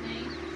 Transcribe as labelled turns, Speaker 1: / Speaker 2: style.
Speaker 1: Tem.